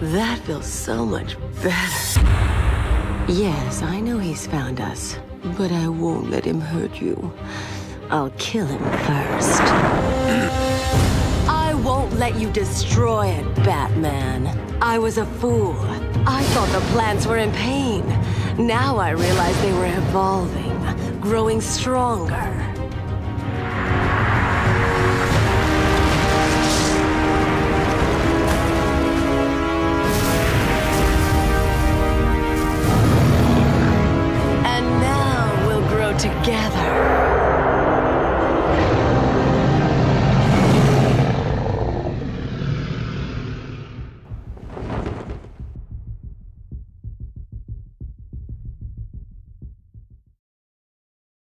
That feels so much better. Yes, I know he's found us, but I won't let him hurt you. I'll kill him first. I won't let you destroy it, Batman. I was a fool. I thought the plants were in pain. Now I realize they were evolving, growing stronger. together.